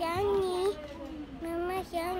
想你，妈妈想。